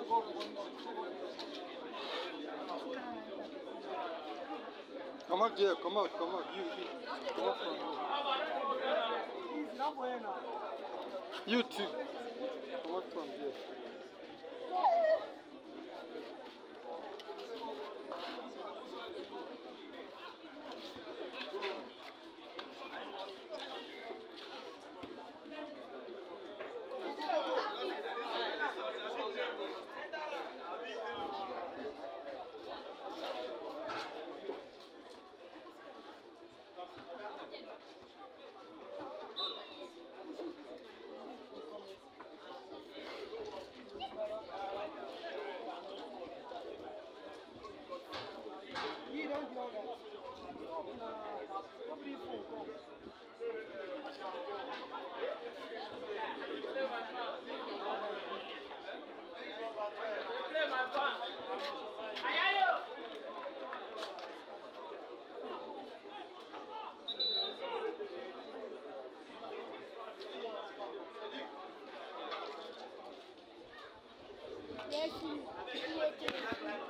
Come out there, come out, come out. You, you. Come out from here. You too. Come out from here. Yes, you.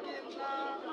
Thank uh, you.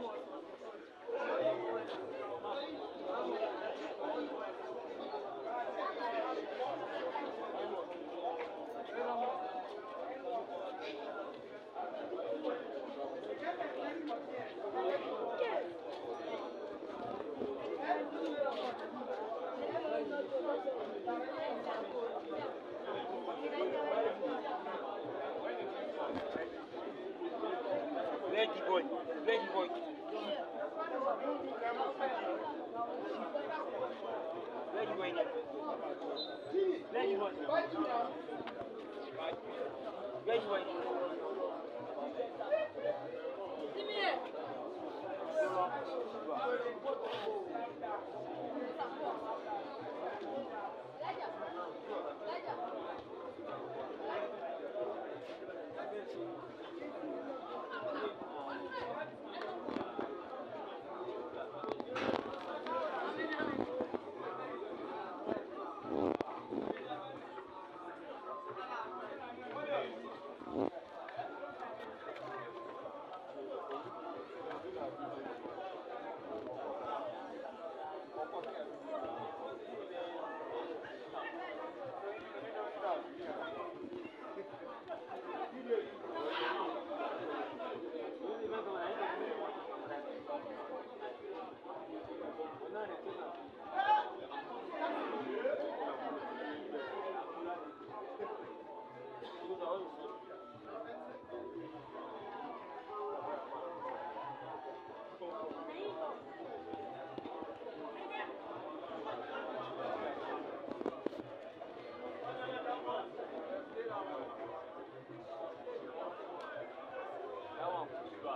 more.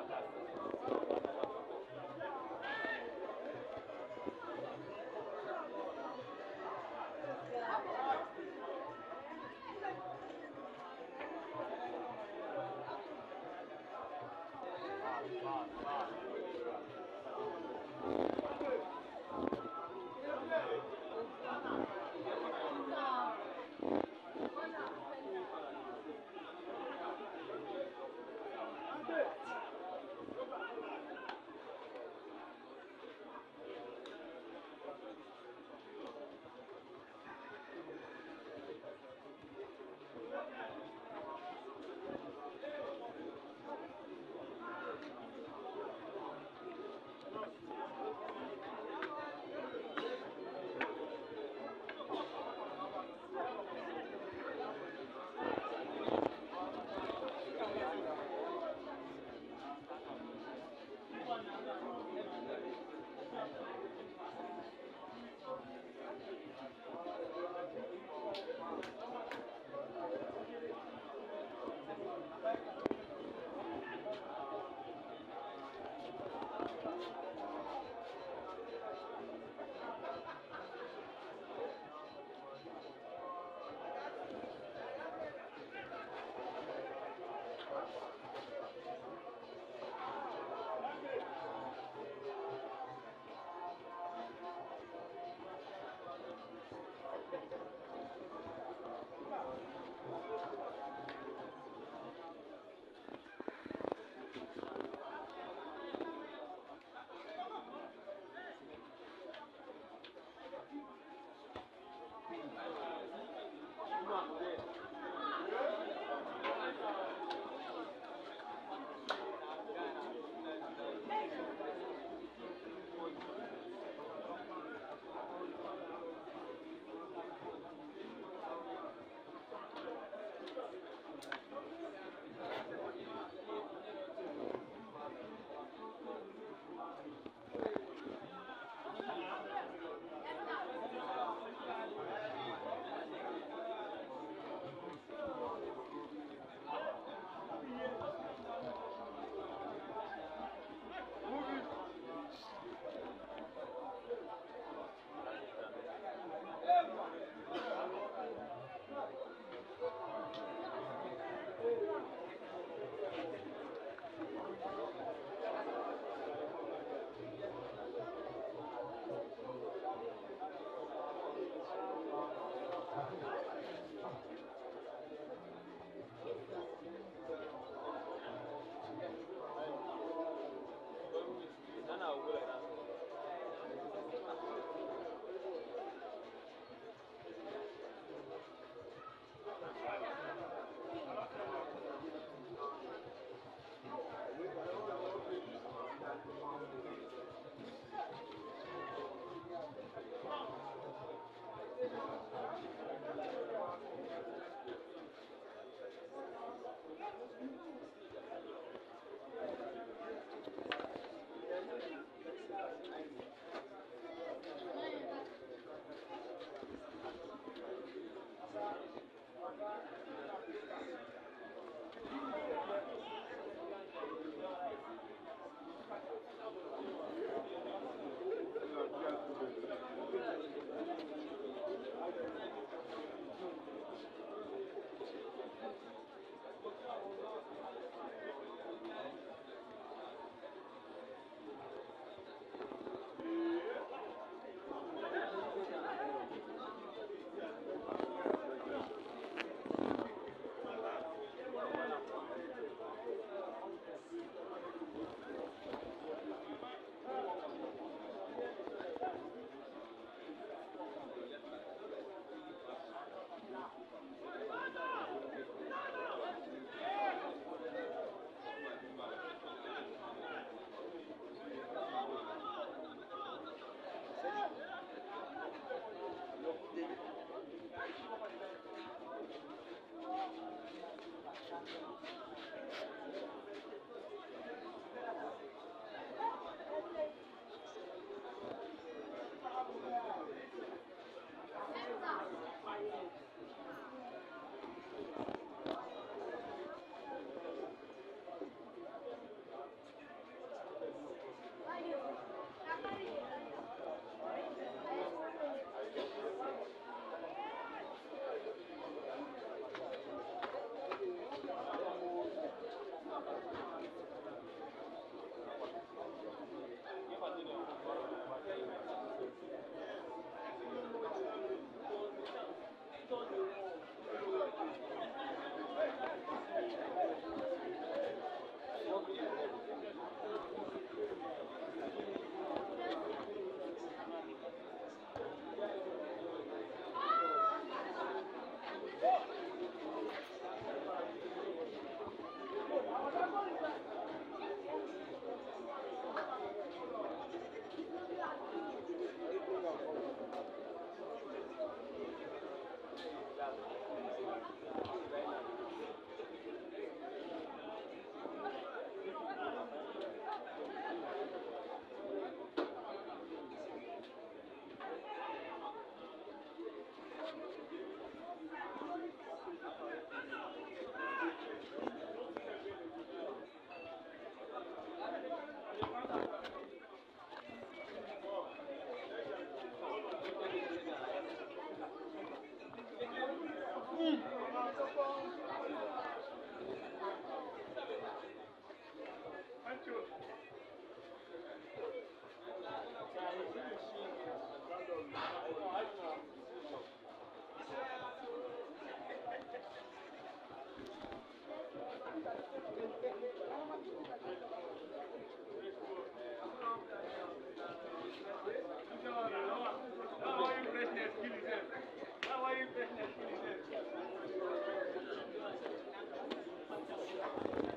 about that. Thank you.